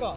내가